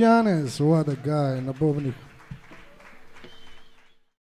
Giannis, what a guy, na bubnik.